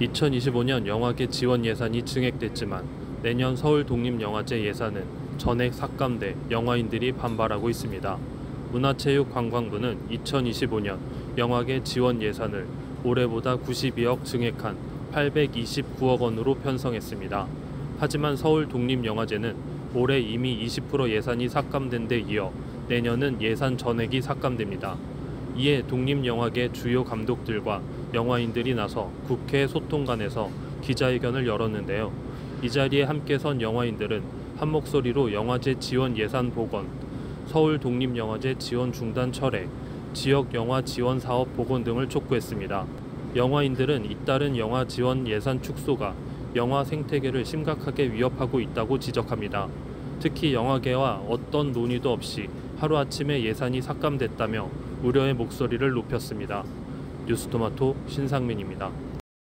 2025년 영화계 지원 예산이 증액됐지만 내년 서울 독립영화제 예산은 전액 삭감돼 영화인들이 반발하고 있습니다. 문화체육관광부는 2025년 영화계 지원 예산을 올해보다 92억 증액한 829억 원으로 편성했습니다. 하지만 서울 독립영화제는 올해 이미 20% 예산이 삭감된 데 이어 내년은 예산 전액이 삭감됩니다. 이에 독립영화계 주요 감독들과 영화인들이 나서 국회 소통관에서 기자회견을 열었는데요. 이 자리에 함께 선 영화인들은 한 목소리로 영화제 지원 예산 복원, 서울 독립영화제 지원 중단 철회, 지역 영화 지원 사업 복원 등을 촉구했습니다. 영화인들은 잇따른 영화 지원 예산 축소가 영화 생태계를 심각하게 위협하고 있다고 지적합니다. 특히 영화계와 어떤 논의도 없이 하루아침에 예산이 삭감됐다며 우려의 목소리를 높였습니다. 뉴스토마토 신상민입니다.